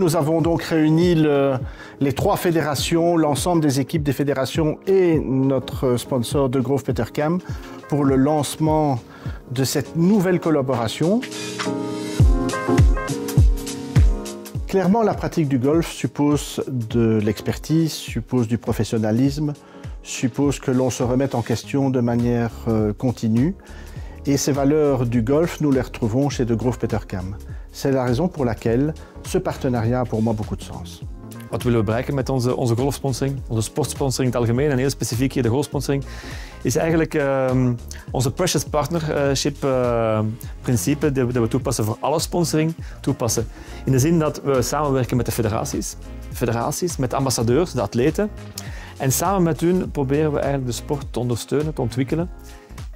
Nous avons donc réuni le, les trois fédérations, l'ensemble des équipes des fédérations et notre sponsor de Grove Petercam pour le lancement de cette nouvelle collaboration. Clairement, la pratique du golf suppose de l'expertise, suppose du professionnalisme, suppose que l'on se remette en question de manière euh, continue. Et ces du golf, nous les retrouvons chez De Grove Petercam. C'est la raison pour laquelle ce partenariat a pour moi beaucoup de sens. Wat willen we bereiken met onze, onze golfsponsoring, onze sportsponsoring in het algemeen en heel specifiek hier de golfsponsoring, is eigenlijk uh, onze precious partnership uh, principe dat we toepassen voor alle sponsoring toepassen. In de zin dat we samenwerken met de federaties, federaties met ambassadeurs, de atleten. En samen met hun proberen we eigenlijk de sport te ondersteunen, te ontwikkelen.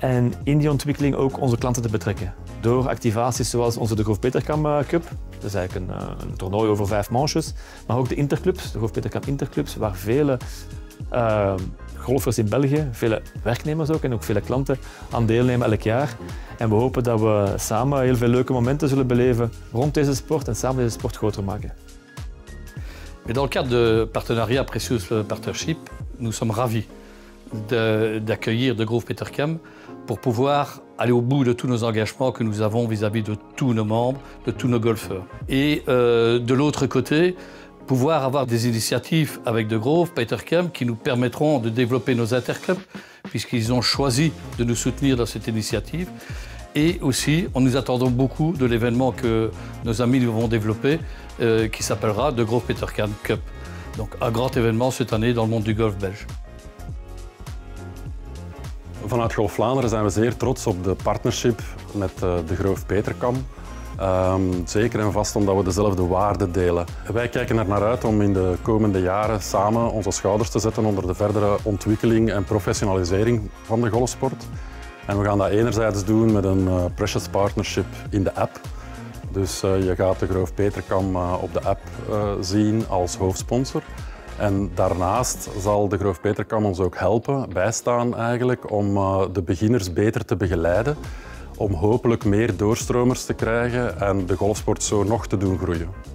En in die ontwikkeling ook onze klanten te betrekken. Door activaties zoals onze de Groof Peterkam eh, Cup. Dat is eigenlijk een, eh, een, toernooi over vijf manches. Maar ook de interclubs, de Groof Peterkam Interclubs, waar vele uh, golfers in België, vele werknemers ook en ook vele klanten aan deelnemen elk jaar. En we hopen dat we samen heel veel leuke momenten zullen beleven rond deze sport en samen deze sport groter maken. Mais dans cadre de partenariat Precious Partnership, nous sommes ravis d'accueillir de, Grove Petercam pour pouvoir aller au bout de tous nos engagements que nous avons vis-à-vis -vis de tous nos membres, de tous nos golfeurs. Et euh, de l'autre côté, pouvoir avoir des initiatives avec De Grove, Petercam, qui nous permettront de développer nos interclubs, puisqu'ils ont choisi de nous soutenir dans cette initiative. Et aussi, on nous attendons beaucoup de l'événement que nos amis vont développer, euh, qui s'appellera De Grove Petercam Cup. Donc un grand événement cette année dans le monde du golf belge. Vanuit Golf Vlaanderen zijn we zeer trots op de partnership met eh, de Groof Peterkam. Um, zeker en vast omdat we dezelfde waarden delen. Wij kijken er naar uit om in de komende jaren samen onze schouders te zetten onder de verdere ontwikkeling en professionalisering van de golfsport. En we gaan dat enerzijds doen met een uh, Precious Partnership in de app. Dus uh, je gaat de Groof Peterkam op de app zien als hoofdsponsor. En daarnaast zal de Groof Peterkam ons ook helpen, bijstaan eigenlijk, om de beginners beter te begeleiden om hopelijk meer doorstromers te krijgen en de golfsport zo nog te doen groeien.